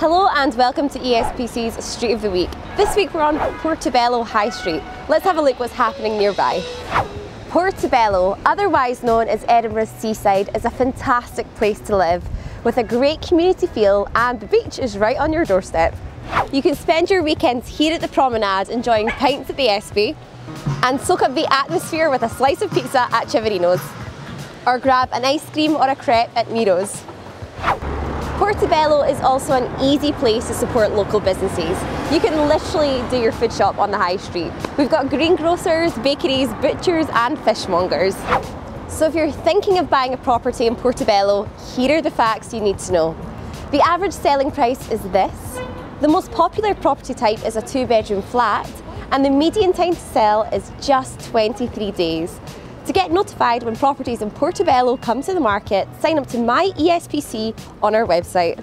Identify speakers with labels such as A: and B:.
A: Hello and welcome to ESPC's Street of the Week. This week we're on Portobello High Street. Let's have a look what's happening nearby. Portobello, otherwise known as Edinburgh's seaside, is a fantastic place to live with a great community feel and the beach is right on your doorstep. You can spend your weekends here at the promenade enjoying pints at the Espy and soak up the atmosphere with a slice of pizza at Civerinos or grab an ice cream or a crepe at Miro's. Portobello is also an easy place to support local businesses. You can literally do your food shop on the high street. We've got greengrocers, bakeries, butchers and fishmongers. So if you're thinking of buying a property in Portobello, here are the facts you need to know. The average selling price is this. The most popular property type is a two bedroom flat and the median time to sell is just 23 days. To get notified when properties in Portobello come to the market, sign up to My ESPC on our website.